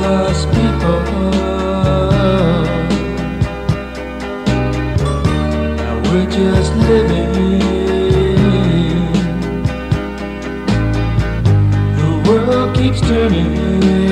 us people. Now we're just living. The world keeps turning.